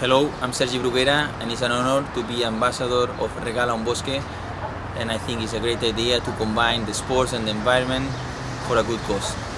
Hello, I'm Sergi Bruguera and it's an honor to be ambassador of Regala un Bosque and I think it's a great idea to combine the sports and the environment for a good cause.